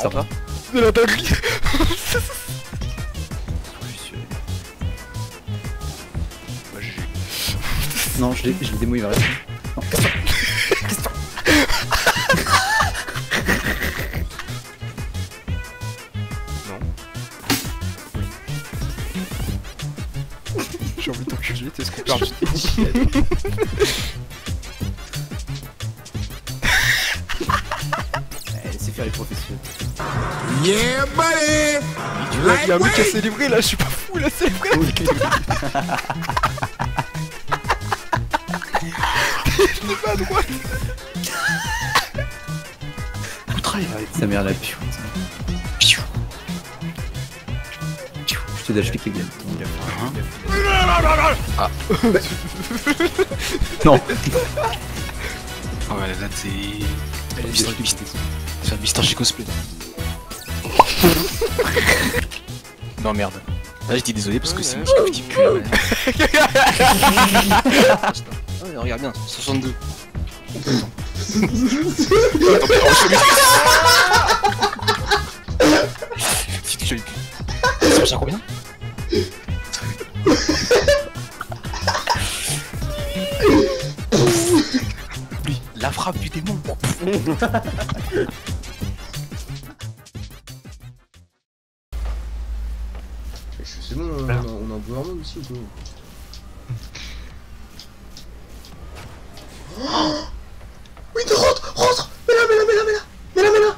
Ça va De la dinguerie. Non, je l'ai démouillé, il va rester. Non, casse-toi. J'ai envie de t'enculer, t'es ce qu'on Vois, il y a un mec qui a célébré là, je suis pas fou, il a célébré Je n'ai pas à droite Outra, il va Sa mère la pute. Je te dash les gars. Ah. Non. Ah ouais, là c'est... C'est un Mister G cosplay. Non merde. Là j'ai dit désolé parce que c'est mon petit cul là. Ah ouais, regarde bien, 62. Attends, mais en chemise. Si tu le cul. Ça marche à combien la frappe du démon. C'est bon, on a, on a un gouvernement aussi ou quoi Oh Oui, rentre, rentre Mets-la, mets-la, mets-la, mets-la Mets-la, mets-la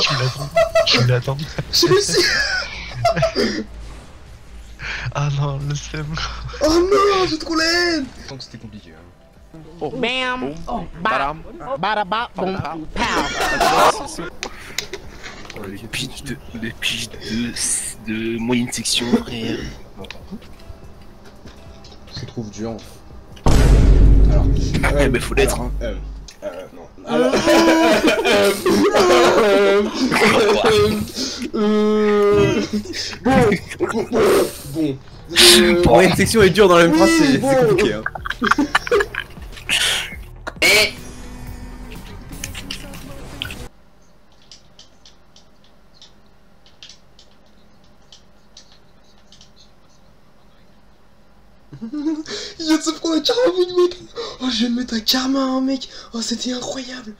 Je l'attends. Je l'attends. J'ai réussi Ah non, le seum. Oh non, j'ai trop l'aide Tant que c'était compliqué. Hein. Bam, Badam. bada bop, boom, pow. Oh, le pitch de, le pitch de, de moyenne section, frère. Je trouve dur. Alors, Eh ben faut l'être, hein. euh, euh, non. Alors, euh, bon, bon, bon. Euh, Pour une section est dure dans la même phrase, c'est compliqué. Hein. Il vient de se prendre un karma, mec Oh, je viens de mettre un karma, hein, mec Oh, c'était incroyable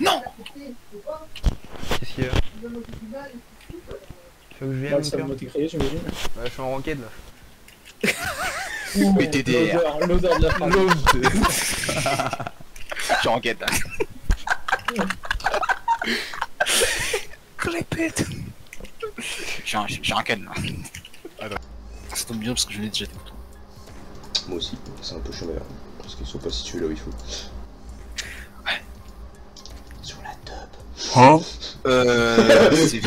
Non Qu'est-ce qu'il y a Tu veux que je vienne mon père Ouais, je suis en ranked là. Mais TDR. L'odeur de la femme. Je suis en quête. Répète. J'ai un, j'ai un can là. Ça tombe bien parce que je l'ai déjà fait. Moi aussi, c'est un peu d'ailleurs, parce qu'ils sont pas situés là où il faut. Ouais. Sur la tub. Euh. c'est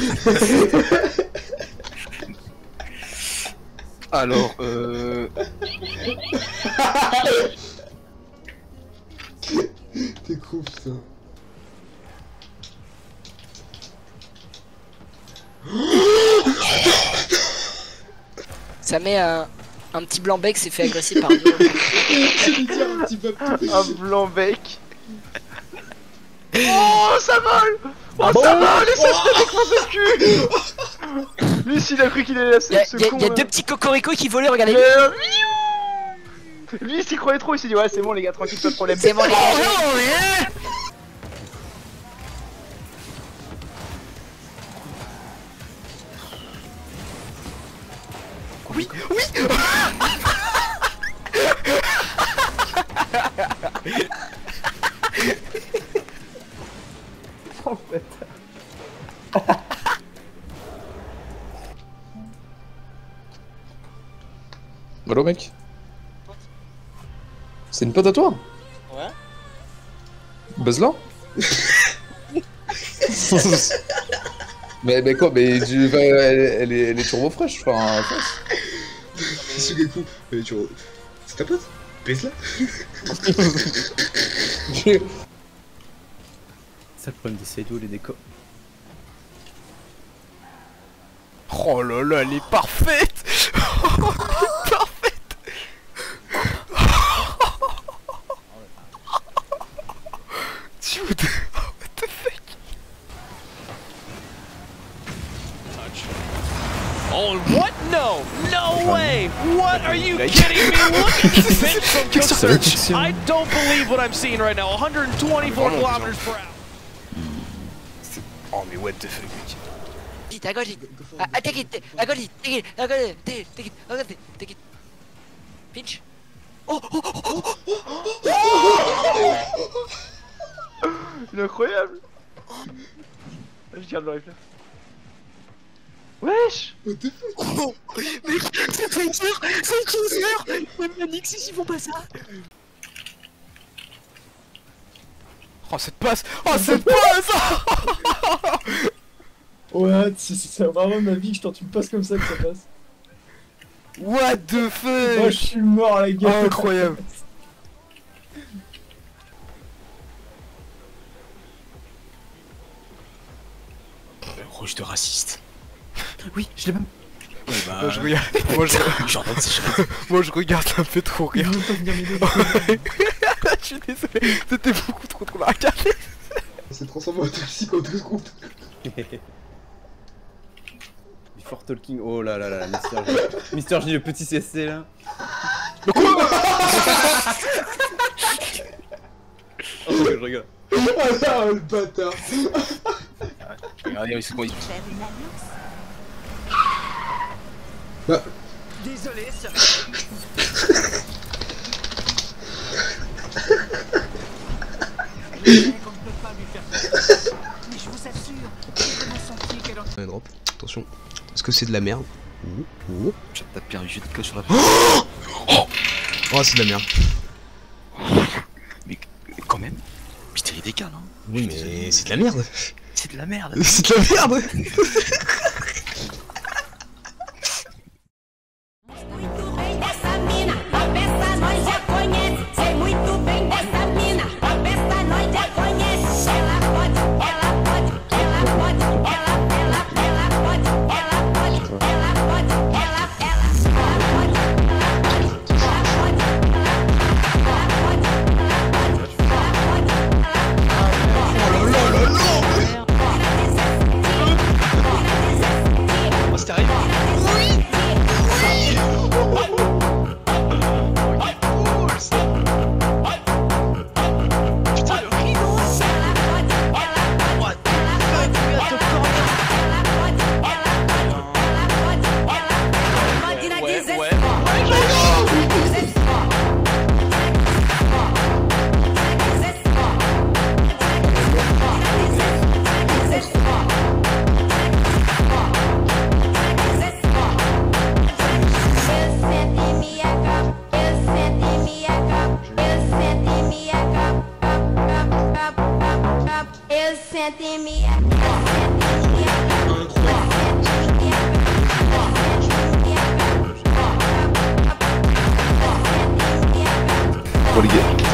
Alors, euh. T'es con, putain. Ça met un, un petit blanc bec s'est fait agresser par un petit peu Un blanc bec. Oh, ça vole Oh, ça vole Et ça se fait défoncer le cul Lui, s'il a cru qu'il allait la Il y a, ce y a- con y a là. deux petits cocoricots qui volaient, regardez. Euh, Lui il s'y croyait trop, il s'est dit ouais c'est bon les gars tranquille pas de problème. C'est bon, les gars. Oui, oui Allo mec C'est une pote à toi Ouais. Baise-la mais, mais quoi Mais tu, elle, elle est, elle est turbo fraîche, enfin. Sugaku, mais tu. C'est ta pote Baisse-la C'est le problème des Saido, les décors. Oh là là, elle est Parfaite what? No! No way! What are you kidding me? Look at this bitch from Cookster. I don't believe what I'm seeing right now. 124 kilometers per hour. Oh mais what the fuck mec Vite, à gauche, vite. Ah, ah, take it, à gauche, vite. Take it, à gauche, take it, take it, à gauche, take it. Pinch. Oh, oh, oh, oh, oh. Il est incroyable Je garde le rifle. Wesh Oh, mec, c'est Faker, c'est Kaiser. Même la Nixis, ils font pas ça. Oh cette passe Oh cette passe Ouais, c'est c'est vraiment ma vie que je tente une passe comme ça que ça passe. What the Moi fuck je suis mort la gueule. Incroyable Rouge de raciste. Oui, je l'ai même. Ouais, bah. Moi je regarde, moi je, moi je regarde, ça me fait trop rire. Ils. Je suis désolé, c'était beaucoup trop trop à regarder. C'est transformé en taxi en deux secondes. Before talking. Oh là là là, Mister G. Mister G, le petit CSC là. oh, je rigole. Oh là, le bâtard Regardez, c'est quoi il Bah, Un drop. Attention. Est-ce que c'est de la merde jeu de sur la Oh, c'est de la merde. Mais quand même, des cas, non? Oui, mais c'est de la merde. C'est de la merde C'est de la merde What do you get?